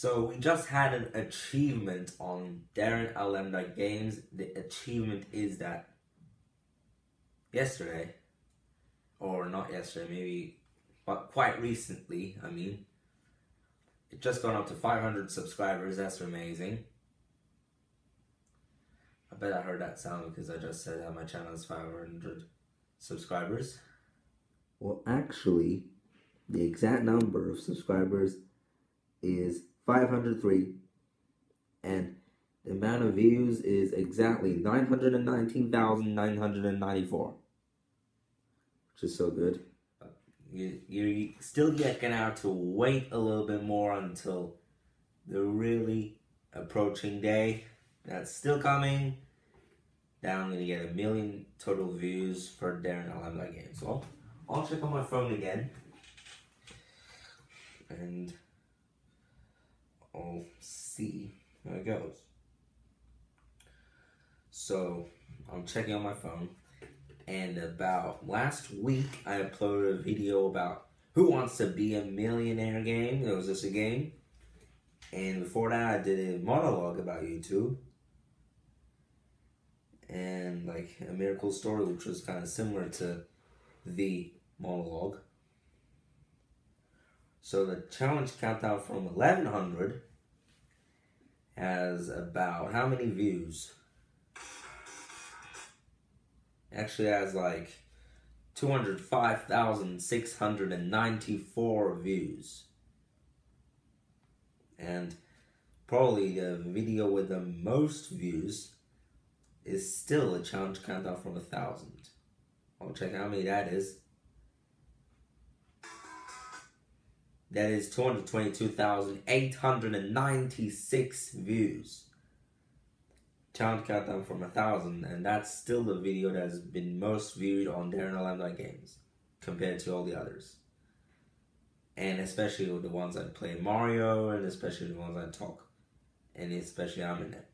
So we just had an achievement on Derin Alemdar Games. The achievement is that yesterday, or not yesterday, maybe, but quite recently, I mean, it just gone up to 500 subscribers. That's amazing. I bet I heard that sound because I just said that my channel is 500 subscribers. Well, actually, the exact number of subscribers is 503, and the amount of views is exactly 919,994, which is so good. You, you're still yet gonna have to wait a little bit more until the really approaching day. That's still coming. Now I'm gonna get a million total views for Derin Alemdar game. So I'll, check on my phone again. And I'll see how it goes. So I'm checking on my phone and about last week I uploaded a video about who wants to be a millionaire game. It was just a game. And before that I did a monologue about YouTube. And like a miracle story which was kind of similar to the monologue. So the challenge countdown from 1100 has about how many views? Actually has like 205,694 views. And probably the video with the most views is still a challenge countdown from a thousand. I'll check how many that is. That is 222,896 views. Challenge countdown from a thousand, and that's still the video that has been most viewed on Derin Alemdar games compared to all the others. And especially the ones that play Mario, and especially the ones that talk. And especially I'm in it.